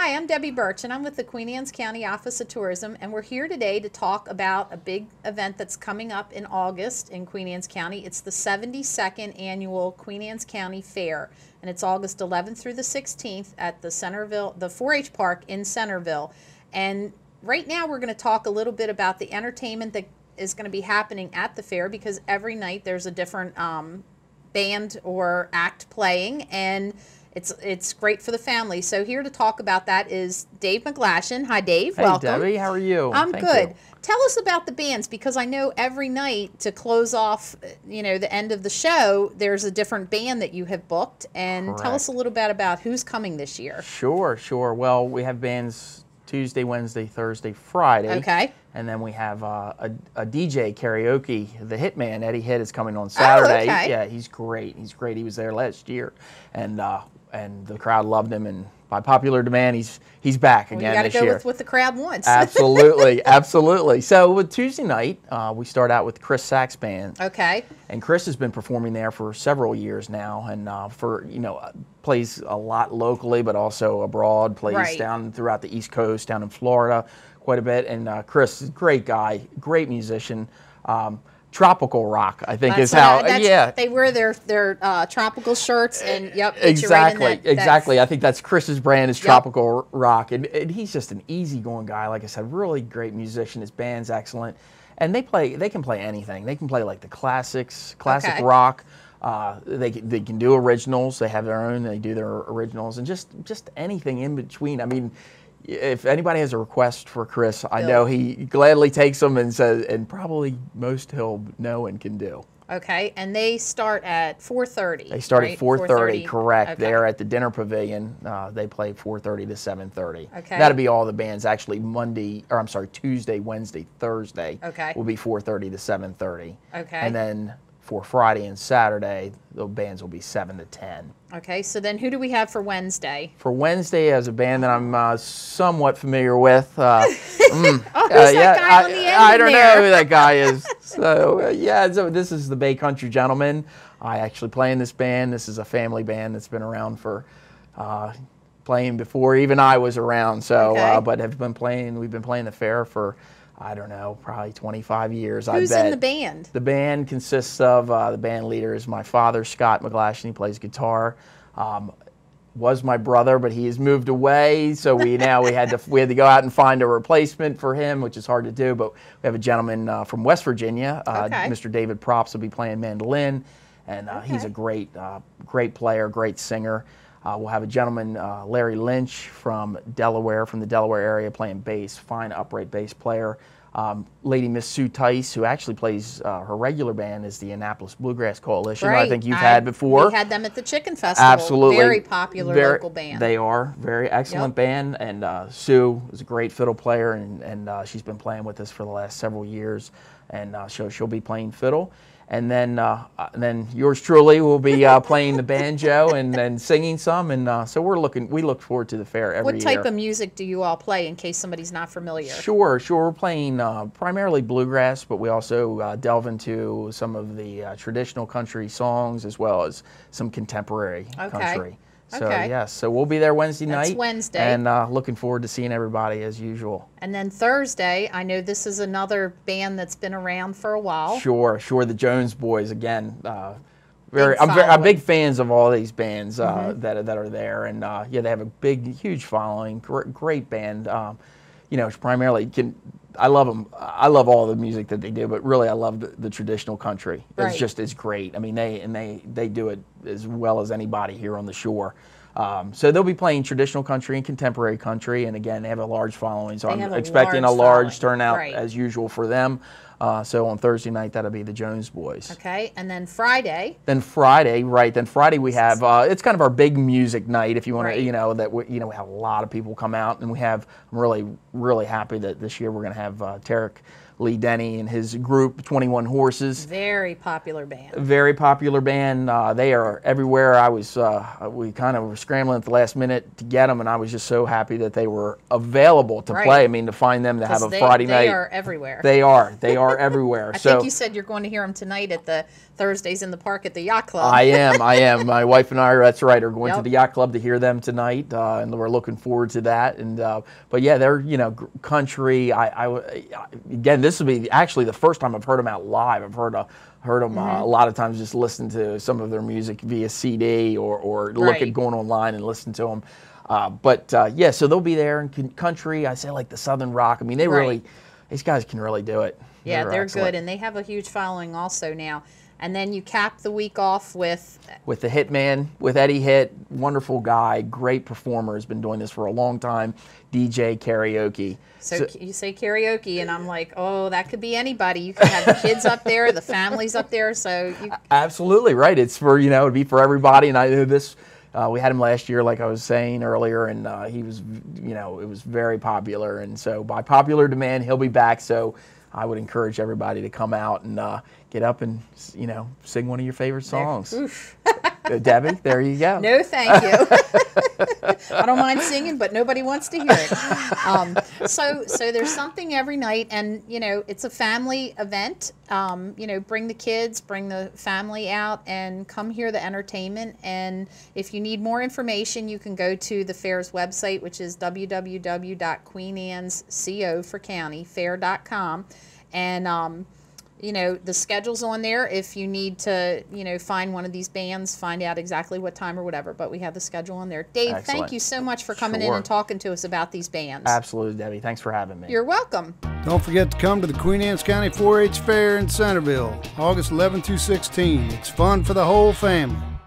Hi, I'm Debbie Birch, and I'm with the Queen Anne's County Office of Tourism, and we're here today to talk about a big event that's coming up in August in Queen Anne's County. It's the 72nd annual Queen Anne's County Fair, and it's August 11th through the 16th at the Centerville, the 4-H Park in Centerville. And right now, we're going to talk a little bit about the entertainment that is going to be happening at the fair because every night there's a different um, band or act playing, and it's it's great for the family. So here to talk about that is Dave McGlashan. Hi, Dave. Hey, Welcome. Debbie. How are you? I'm Thank good. you. Tell us about the bands because I know every night to close off, you know, the end of the show, there's a different band that you have booked, and tell us a little bit about who's coming this year. Sure, sure. Well, we have bands Tuesday, Wednesday, Thursday, Friday. Okay. And then we have uh, a, a DJ karaoke. The Hitman Eddie Hit is coming on Saturday. Oh, okay. Yeah, he's great. He's great. He was there last year, and uh, and the crowd loved him. And by popular demand, he's he's back Well, again you got to this go year. with what the crowd wants. absolutely, absolutely. So with Tuesday night, uh, we start out with Chris Sachs Band. okay. And Chris has been performing there for several years now, and uh, for you know plays a lot locally, but also abroad. Plays Right. down throughout the East Coast, down in Florida, quite a bit. And uh, Chris is a great guy, great musician. Um, tropical rock, I think, That's is how. I- yeah, They wear their their uh, tropical shirts, and yep, you right exactly, that- exactly. I think that's Chris's brand is tropical rock, and, and he's just an easygoing guy. Like I said, really great musician. His band's excellent, and they play. They can play anything. They can play like the classics, classic Okay. rock. Uh, they they can do originals. They have their own. They do their originals, and just just anything in between. I mean. If anybody has a request for Chris, I know he gladly takes them and says, and probably most he'll know and can do. Okay, and they start at 4:30. They start right? at 4:30, correct? Okay. They're at the dinner pavilion. Uh, they play 4:30 to 7:30. Okay. That'll be all the bands. Actually, Monday, or I'm sorry, Tuesday, Wednesday, Thursday. Okay. Will be 4:30 to 7:30. Okay. And then for Friday and Saturday, the bands will be 7 to 10. Okay, so then who do we have for Wednesday? For Wednesday, as a band that I'm uh, somewhat familiar with. Uh, mm, Oh, who's uh, that guy I, on the end I don't there? know who that guy is. So uh, yeah, so this is the Bay Country Gentlemen. I actually play in this band. This is a family band that's been around for uh, playing before even I was around. So, Okay. uh, but have been playing. We've been playing the fair for I don't know, probably 25 years. Who's in the band? The band consists of uh, the band leader is my father, Scott McGlashan. He plays guitar. Um, was my brother, but he has moved away. So we now we had to we had to go out and find a replacement for him, which is hard to do. But we have a gentleman uh, from West Virginia, uh, Okay. Mr. David Props, will be playing mandolin, and uh, he's a great uh, great player, great singer. Uh, we'll have a gentleman, uh, Larry Lynch from Delaware, from the Delaware area, playing bass, fine upright bass player. Um, lady Miss Sue Tice, who actually plays uh, her regular band, is the Annapolis Bluegrass Coalition. I think you've I- had before. We had them at the Chicken Festival. Absolutely. Very popular Very- local band. They are very excellent Yep. band, and uh, Sue is a great fiddle player, and, and uh, she's been playing with us for the last several years, and uh, so she'll be playing fiddle. And then, uh, uh, and then yours truly will be uh, playing the banjo and, and singing some, and uh, so we're looking. We look forward to the fair every what year. type of music do you all play in case somebody's not familiar? Sure, sure. We're playing uh, primarily bluegrass, but we also uh, delve into some of the uh, traditional country songs as well as some contemporary Okay. country. So Okay. yes, so we'll be there Wednesday That's night. Wednesday. and uh, looking forward to seeing everybody as usual. And then Thursday, I know this is another band that's been around for a while. Sure, sure. The Jones Boys again. Uh, very, I'm, very, I'm big fans of all these bands uh, Mm-hmm. that that are there, and uh, yeah, they have a big, huge following. Great, great band. Um, you know, it's primarily can. I love them. I love all the music that they do, but really, I love the, the traditional country. Right. It's just it's great. I mean, they and they they do it as well as anybody here on the shore. Um, so they'll be playing traditional country and contemporary country, and again, they have a large following. So They I'm a expecting large a large following, turnout right. as usual for them. Uh, so on Thursday night, that'll be the Jones Boys. Okay, and then Friday, Then Friday, right? Then Friday we have uh, it's kind of our big music night, if you want Right. to, you know, that we, you know we have a lot of people come out, and we have. I'm really really happy that this year we're going to have uh, Tarek Lee Denny and his group, 21 Horses. very popular band. Very popular band. Uh, they are everywhere. I was, uh, we kind of were scrambling at the last minute to get them, and I was just so happy that they were available to Right. play. I mean, to find them to have a they, Friday they night. They are everywhere. They are. They are are everywhere. I so think you said you're going to hear them tonight at the Thursdays in the Park at the Yacht Club. I am. I am. My wife and I are. That's right. Are going to the yacht club to hear them tonight, uh, and we're looking forward to that. And uh, but yeah, they're you know country. I, I again, this will be actually the first time I've heard them out live. I've heard a heard them Mm-hmm. uh, a lot of times just listen to some of their music via CD or or look Right. at going online and listen to them. Uh, but uh, yeah, so they'll be there in country. I say like the Southern rock. I mean, they Right. really these guys can really do it. Yeah, they're excellent. good, and they have a huge following also now. And then you cap the week off with with the Hitman, with Eddie Hit, wonderful guy, great performer, has been doing this for a long time. DJ karaoke. So, you say karaoke, and I'm like, oh, that could be anybody. You could have the kids up there, the families up there. So you, absolutely right. It's for you know, it'd be for everybody. And I know this. Uh, we had him last year, like I was saying earlier, and uh, he was, you know, it was very popular. And so, by popular demand, he'll be back. So, I would encourage everybody to come out and uh, get up and, you know, sing one of your favorite songs. Uh, Debbie, there you go. no, thank you. I don't mind singing, but nobody wants to hear it. Um, so, so there's something every night, and you know, it's a family event. Um, you know, bring the kids, bring the family out, and come hear the entertainment. And if you need more information, you can go to the fair's website, which is www.queenannesco for county fair.com, and um, you know the schedule's on there if you need to you know find one of these bands find out exactly what time or whatever but we have the schedule on there dave thank you so much for coming in and talking to us about these bands Absolutely, Debbie. Thanks for having me. you're welcome Don't forget to come to the Queen Anne's County 4 H Fair in Centerville, August 11 through 16. It's fun for the whole family.